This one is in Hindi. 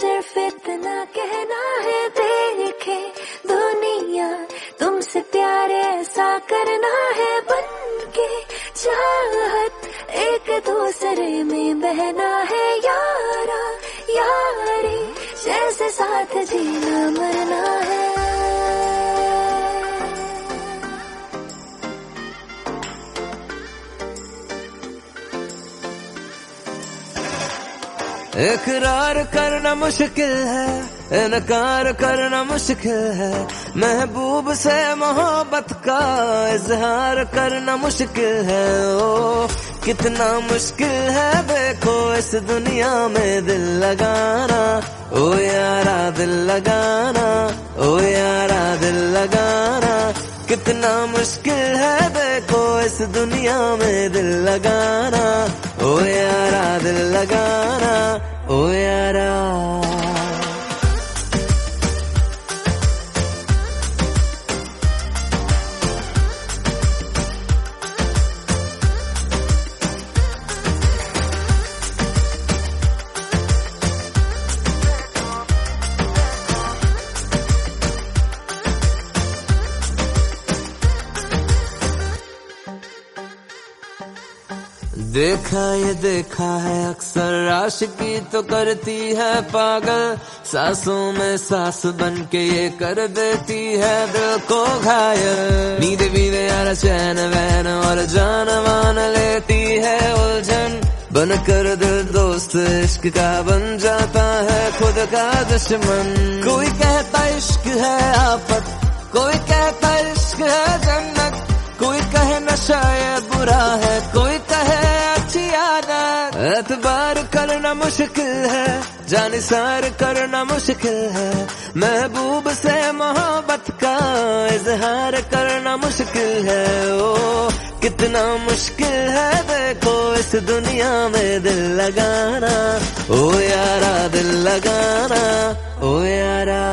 सिर्फ़ इतना कहना है देखे दुनिया। तुमसे प्यार ऐसा करना है बन के चाहत एक दूसरे में बहना है यारा, यारे। जैसे साथ जीना मरना है। इकरार करना मुश्किल है, इनकार करना मुश्किल है। महबूब से मोहब्बत का इजहार करना मुश्किल है। ओ, कितना मुश्किल है, देखो इस दुनिया में दिल लगाना। ओ यारा, दिल लगाना। ओ यारा, दिल लगाना। कितना मुश्किल है, देखो इस दुनिया में दिल लगाना। ओ यारा, दिल लगाना। ओ यारा देखा, ये देखा है अक्सर आशिकी तो करती है पागल। सासों में सास बन के ये कर देती है दिल को घायल। नींद भी यार, चैन, वैन और जान मान लेती है उलझन। बन कर दिल दोस्त इश्क का बन जाता है खुद का दुश्मन। कोई कहता इश्क है आफत, कोई कहता इश्क है जन्नत। कोई कहे नशा बुरा है एतबार करना मुश्किल है, जानिसार करना मुश्किल है। महबूब से मोहब्बत का इजहार करना मुश्किल है। ओ, कितना मुश्किल है, देखो इस दुनिया में दिल लगाना। ओ यारा, दिल लगाना। ओ यारा।